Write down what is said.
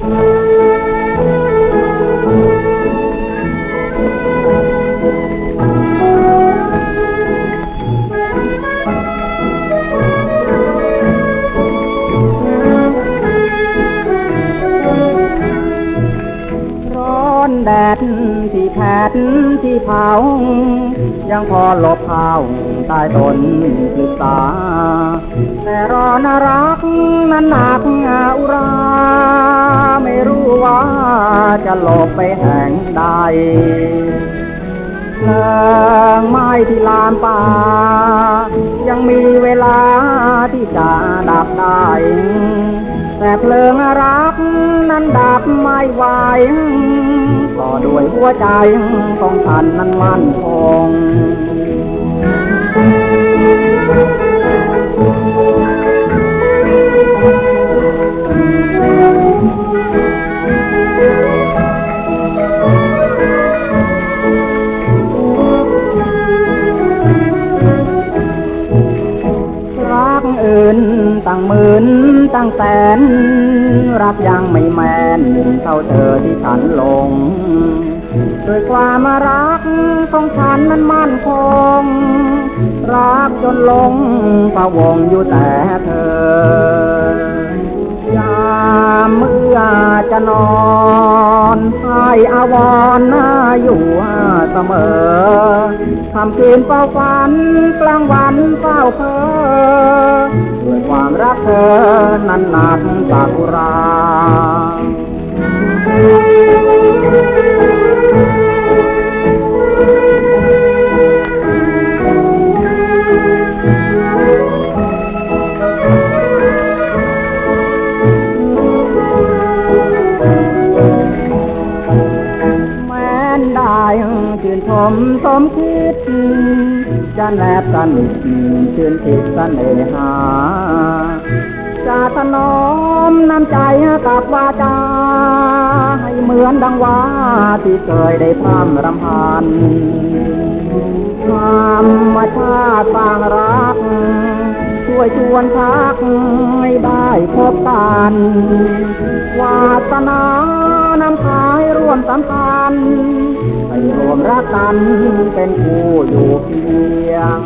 ร้อ แดดที่แผดที่เผา ยังพอหลบเผาใต้ต้นศึกษาแต่รอนารักนั้นหนักอุรา ไม่รู้ว่าจะหลบไปแห่งใดเพลิงไม้ที่ลามป่า ยังมีเวลาที่จะดับได้ แต่เพลิงรักนั้นดับไม่ไหวก็ด้วยหัวใจของฉันนั้นมั่นคง งหมื่นตั้งแสน รักยังไม่แมนเท่าเธอที่ฉันหลงด้วยความรักของฉันนั้นมั่นคง รักจนหลงประวงอยู่แต่เธอยามเมื่อจะนอนให้อาวรน่าอยู่เสมอคำคืนเฝ้าฝันกลางวันเฝ้าเพ้อ เธอนั้นนักสากุราแม้นได้ชื่นชมสมคิดจะแนบสนิทชื่นจิตเสน่หา จะถนอมน้ำใจกับวาจา ให้เหมือนดังว่าที่เคยได้พร่ำรำพันธรรมชาติสร้างรัก ช่วยชวนพักให้ได้พบกันวาสนานำพายร่วมสัมพันธ์ให้รวมรักกันเป็นคู่อยู่เพียง